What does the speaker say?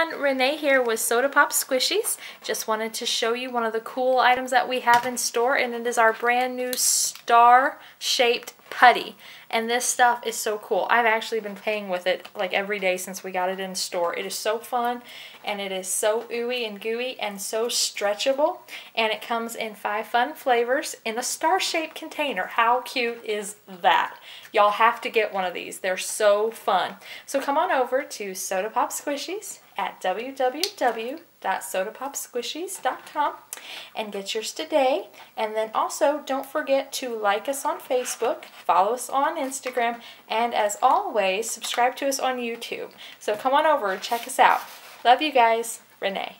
everyone, Renee here with Soda Pop Squishies. Just wanted to show you one of the cool items that we have in store and it is our brand new star shaped putty. And this stuff is so cool. I've actually been playing with it like every day since we got it in store. It is so fun and it is so ooey and gooey and so stretchable. And it comes in five fun flavors in a star-shaped container. How cute is that? Y'all have to get one of these. They're so fun. So come on over to Soda Pop Squishies at www.sodapopsquishies.com and get yours today. And then also don't forget to like us on Facebook, follow us on Instagram, and as always, subscribe to us on YouTube. So come on over, check us out. Love you guys. Renee.